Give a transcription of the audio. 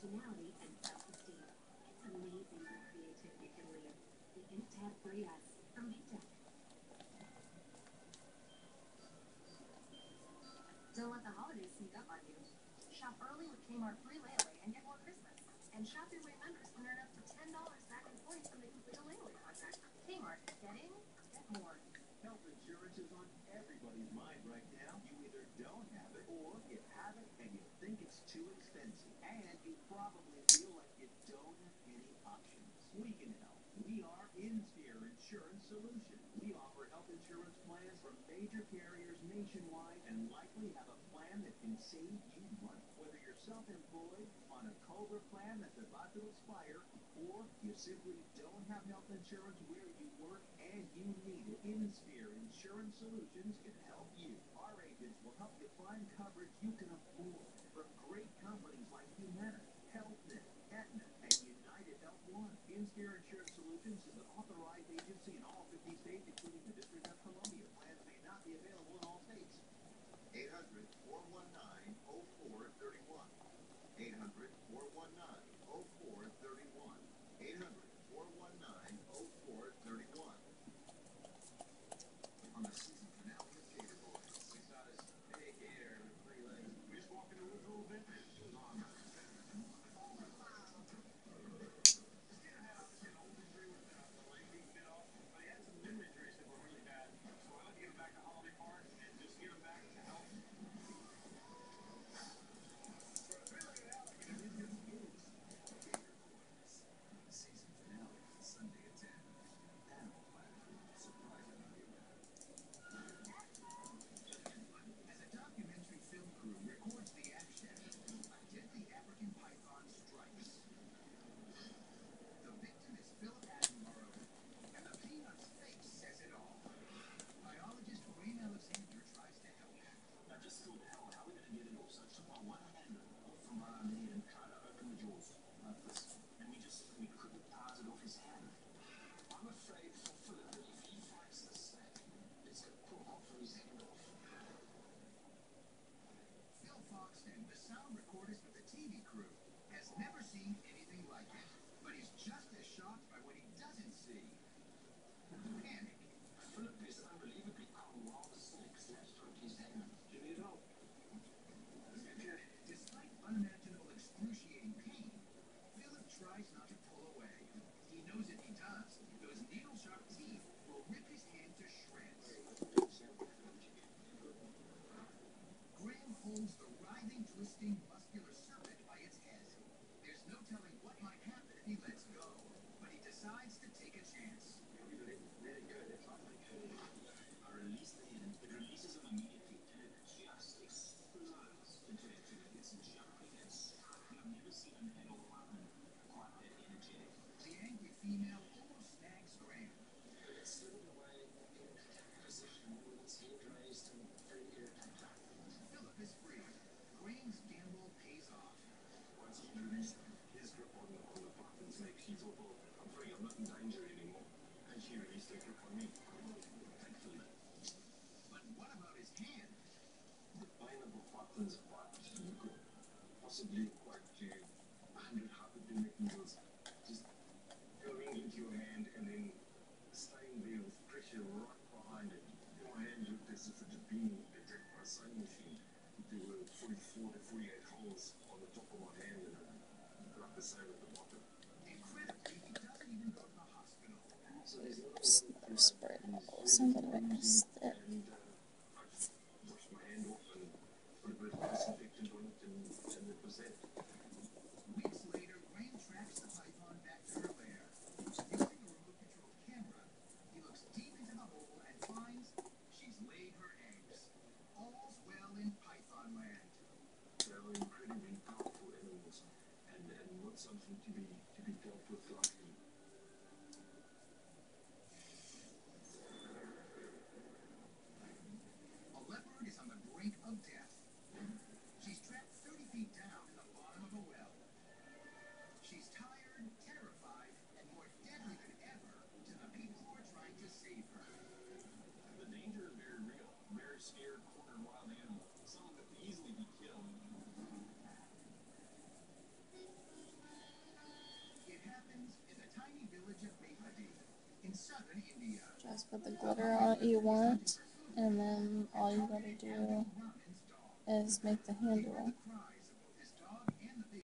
personality and self-esteem. It's amazing creativity can lead. The from Don't let the holidays sneak up on you. Shop early with Kmart free layaway and get more Christmas. And shop your way members can earn up to $10 back in points on the complete layaway contract. Kmart, getting? self-employed, on a COBRA plan that's about to expire, or you simply don't have health insurance where you work and you need it, InSphere Insurance Solutions can help you. Our agents will help you find coverage you can afford from great companies like Humana, HealthNet, Aetna, and United Health One. InSphere Insurance Solutions is happens once you go possibly quite to 100 habit making those just going into your hand and then staying there with pressure right behind it. Your hand looked as if it had been attacked by a sewing machine. There were 44 to 48 holes on the top of my hand and like the same at the bottom. Incredibly, it doesn't even go to the hospital. So there's no spread. Something like this. scared, cornered wild animal, that could easily be killed. It happens in the tiny village of Meghaladi in southern India. Just put the glitter on it you want, and then all you gotta do is make the handle.